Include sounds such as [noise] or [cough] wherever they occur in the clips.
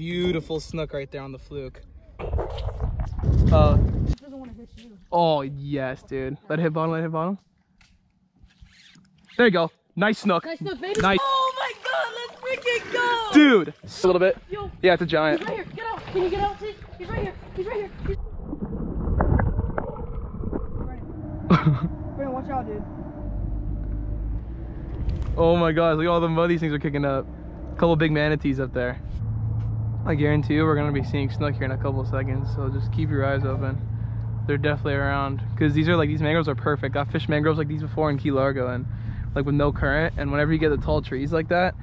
Beautiful snook right there on the fluke. Uh, doesn't hit you. oh, yes, dude. Let it hit bottom, let it hit bottom. There you go. Nice snook. Nice snook, baby. Nice. Oh my god, let's freaking go. Dude. A little bit. Yo, Yeah, it's a he's giant. right here. Get out. Can you get out, please? He's right here. He's right here. He's... Brandon, watch out, dude. Oh my gosh, look at all the mud these things are kicking up. A couple big manatees up there. I guarantee you we're gonna be seeing snook here in a couple seconds, so just keep your eyes open. They're definitely around. Cause these are like, these mangroves are perfect. I've fished mangroves like these before in Key Largo and like with no current. And whenever you get the tall trees like that,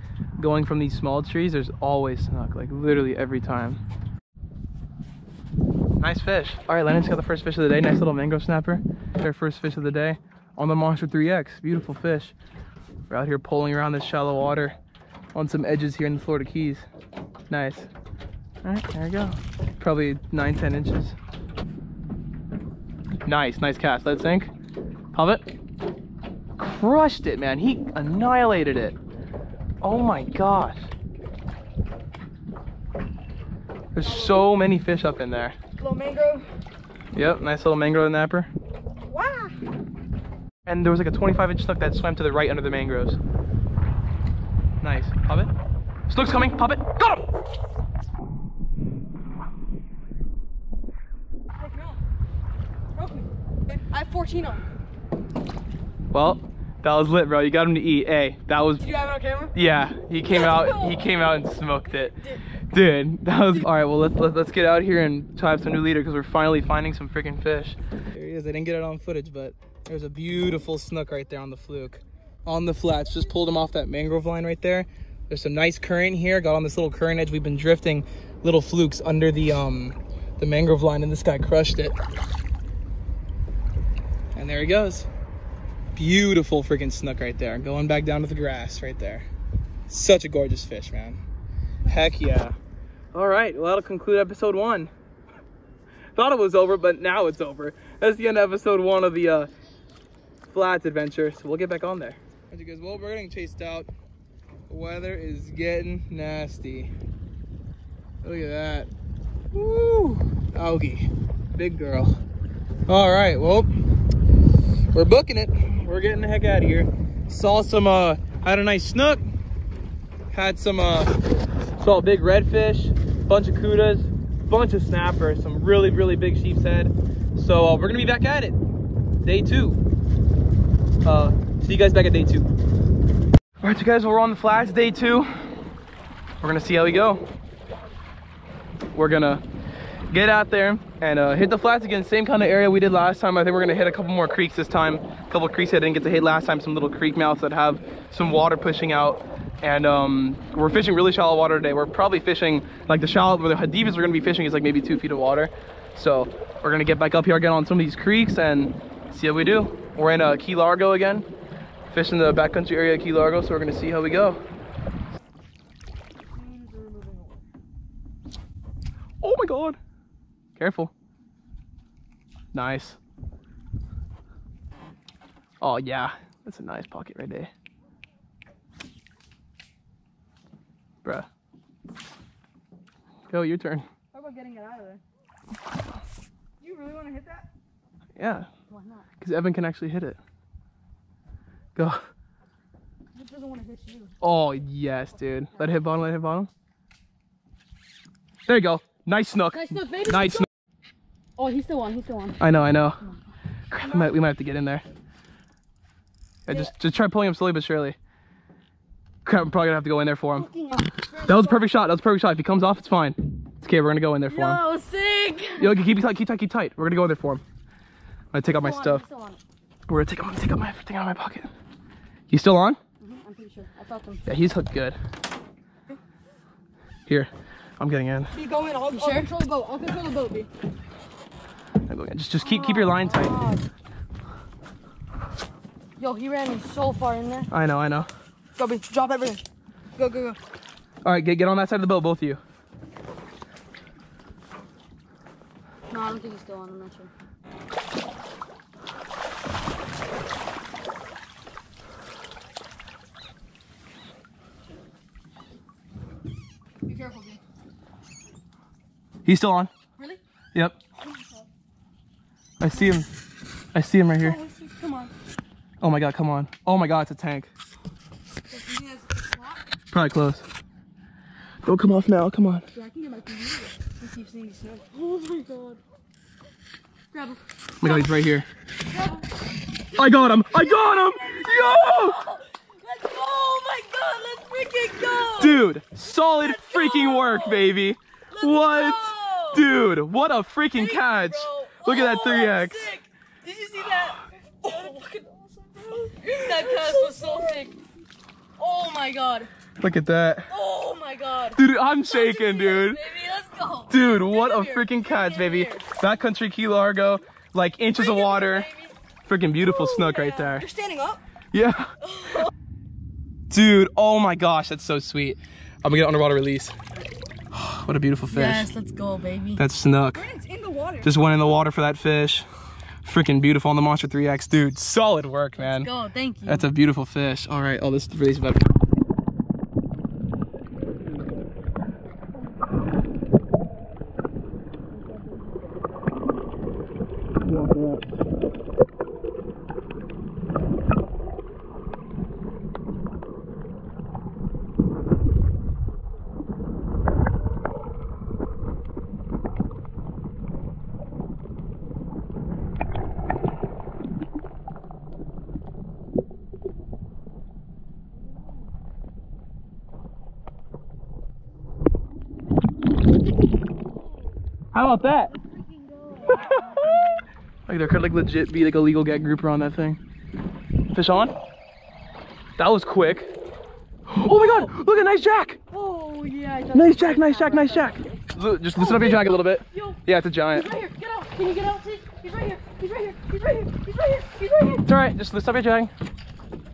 going from these small trees, there's always snook, like literally every time. Nice fish. All right, Lennon's got the first fish of the day. Nice little mangrove snapper. Their first fish of the day on the Monster 3X. Beautiful fish. We're out here pulling around this shallow water on some edges here in the Florida Keys. Nice. All right, there we go. Probably nine, 10 inches. Nice, nice cast. Let it sink. Pop it. Crushed it, man. He annihilated it. Oh my gosh. There's so many fish up in there. Little mangrove. Yep, nice little mangrove snapper. Wow. And there was like a 25 inch snook that swam to the right under the mangroves. Nice. Pop it. Snook's coming. Pop it. Got him! Broke me off. Broke me. I have 14 on. Well, that was lit, bro. You got him to eat. Hey, that was. Did you have it on camera? Yeah, he came out. He came out and smoked it. Dude, [laughs] that was. All right, well let's let's, let's get out here and try some new leader because we're finally finding some freaking fish. There he is. I didn't get it on footage, but there's a beautiful snook right there on the fluke, on the flats. Just pulled him off that mangrove line right there. There's some nice current here. Got on this little current edge. We've been drifting little flukes under the um the mangrove line, and this guy crushed it. And there he goes. Beautiful freaking snook right there. Going back down to the grass right there. Such a gorgeous fish, man. Heck yeah. All right, well, that'll conclude episode one. [laughs] Thought it was over, but now it's over. That's the end of episode one of the uh, Flats adventure. So we'll get back on there. As you guys, well, we're getting chased out. The weather is getting nasty. Look at that. Woo! Augie. Big girl. All right, well, we're booking it. We're getting the heck out of here. Saw some, uh, had a nice snook. Had some, uh, saw a big redfish, bunch of cudas, bunch of snappers, some really, really big sheep's head. So uh, we're gonna be back at it. Day two. Uh, see you guys back at day two. All right, you guys, we're on the flats, day two. We're gonna see how we go. We're gonna get out there and uh, hit the flats again. Same kind of area we did last time. I think we're gonna hit a couple more creeks this time. A couple creeks I didn't get to hit last time. Some little creek mouths that have some water pushing out. And um, we're fishing really shallow water today. We're probably fishing like the shallow, where the deepest we're gonna be fishing is like maybe two feet of water. So we're gonna get back up here again on some of these creeks and see how we do. We're in uh, Key Largo again, fishing the backcountry area of Key Largo. So we're gonna see how we go. Oh my god. Careful. Nice. Oh yeah, that's a nice pocket right there. Bruh. Go, your turn. How about getting it out of there? Do you really want to hit that? Yeah, Why not? because Evan can actually hit it. Go. It doesn't want to hit you. Oh yes, dude. Let it hit bottom, let it hit bottom. There you go. Nice snook. Nice snook, baby. Nice snook. Oh, he's still on. He's still on. I know, I know. Crap, [laughs] we might, we might have to get in there. Yeah, just, just try pulling him slowly but surely. Crap, I'm probably gonna have to go in there for him. That was a perfect shot. That was a perfect shot. If he comes off, it's fine. It's okay. We're gonna go in there for him. Yo, sick. Yo, keep tight, keep tight, keep tight. We're gonna go in there for him. I'm gonna take out my on, stuff. Still on. it. We're gonna take out, take out my, take out my pocket. You still on? Mhm, I'm pretty sure. I felt him. Yeah, he's hooked good. Here, I'm getting in. Keep going. I'll, I'll control the boat. I'll control the boat, B. Just, just keep, keep your line tight. Oh, God. Yo, he ran me so far in there. I know, I know. Go, B. Drop everything. Go, go, go. All right, get, get on that side of the boat, both of you. No, I don't think he's still on. I'm not sure. Be careful, B. He's still on. Really? Yep. I see him. I see him right here. Oh, let's. Come on. Oh my god, come on. Oh my god, it's a tank. You think that's a slot? Probably close. Don't come off now, come on. Yeah, I think it might be you. Let's see if seeing snow. Oh my god. Grab him. Oh my god, he's right here. I got him! I got him! Yo! Let's go! Oh my god, let's freaking go! Dude, solid Let's freaking go! work, baby. Let's what? go! Dude, what a freaking Thank catch. Look at that Oh, 3x. sick. Did you see that? Oh, awesome. That cast was so sick. Oh my god. Look at that. Oh my god. Dude, I'm shaking, dude. Baby, let's go. Dude, what a freaking catch, baby. Backcountry Key Largo, like inches of water. Freaking beautiful Ooh, snook right there. You're standing up? Yeah. [laughs] Dude, oh my gosh, that's so sweet. I'm gonna get underwater release. [gasps] What a beautiful fish. Yes, let's go, baby. That's snook. It's in the water. Just went in the water for that fish. Freaking beautiful on the Monster 3X. Dude, solid work, man. go, thank you. That's a beautiful fish. All right, oh, this is release better. How about that? [laughs] like there could like legit be like a legal gag grouper on that thing. Fish on? That was quick. [gasps] Oh my god! Look at nice jack! oh, yeah. Nice jack, nice jack, nice jack. Lo- Just listen up your jack a little bit. Yo, Yeah, it's a he's giant. right here. Get out. Can you get out, please? He's right here. He's right here. He's right here. He's right here. He's right here. It's alright, just listen up your jack.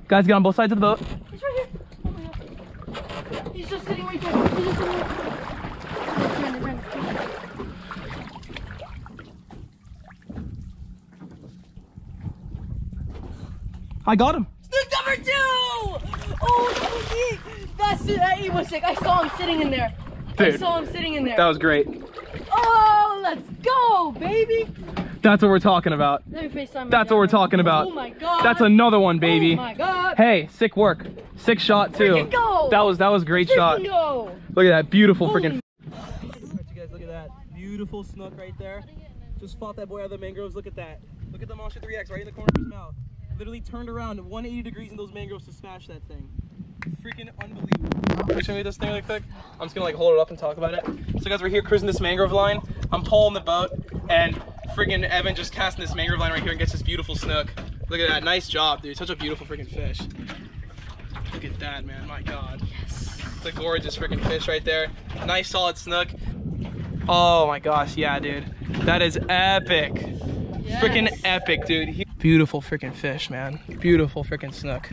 Guys, get on both sides of the boat. He's right here. Oh my god. He's just sitting right there. He's just sitting right there. Brandon, Brandon. I got him. Snook number two! Oh, Snooky! That's that he was sick. I saw him sitting in there. I saw him sitting in there. that was great. Oh, let's go, baby! That's what we're talking about. Let me FaceTime. my That's what we're talking about. Oh my god. That's another one, oh baby. Oh my god. Hey, sick work. Sick shot too. Freaking go. That was that was a great shot. Freaking go. Look at that beautiful Holy freaking. you guys look at that beautiful snook right there. Just fought that boy out of the mangroves. Look at that. Look at the monster 3x right in the corner of his mouth. Literally turned around 180 degrees in those mangroves to smash that thing. Freaking unbelievable. Can you show me this thing really quick? I'm just gonna like hold it up and talk about it. So guys, we're here cruising this mangrove line. I'm pulling the boat and freaking Evan just casting this mangrove line right here and gets this beautiful snook. Look at that, nice job, dude. Such a beautiful freaking fish. Look at that, man, my God. It's a gorgeous freaking fish right there. Nice solid snook. Oh my gosh, yeah, dude. That is epic. Freaking epic, dude. Beautiful freaking fish, man. Beautiful freaking snook.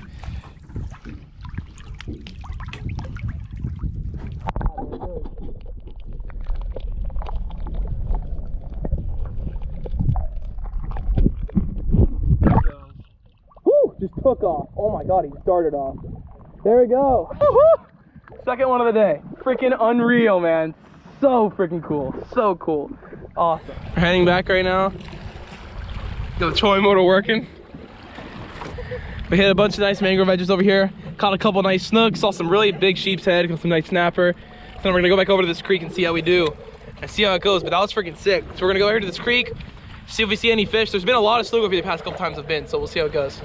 Woo! Just took off. Oh my god, he started off. There we go. [laughs] Second one of the day. Freaking unreal, man. So freaking cool. So cool. Awesome. We're heading back right now. The trolling motor working. We hit a bunch of nice mangrove edges over here. Caught a couple nice snooks. Saw some really big sheep's head. Got some nice snapper. Then we're gonna go back over to this creek and see how we do. And see how it goes. But that was freaking sick. So we're gonna go over to this creek. See if we see any fish. There's been a lot of snook over here the past couple times I've been. So we'll see how it goes.